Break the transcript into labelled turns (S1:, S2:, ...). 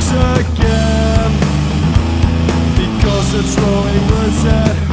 S1: songs again. Because it's rolling words at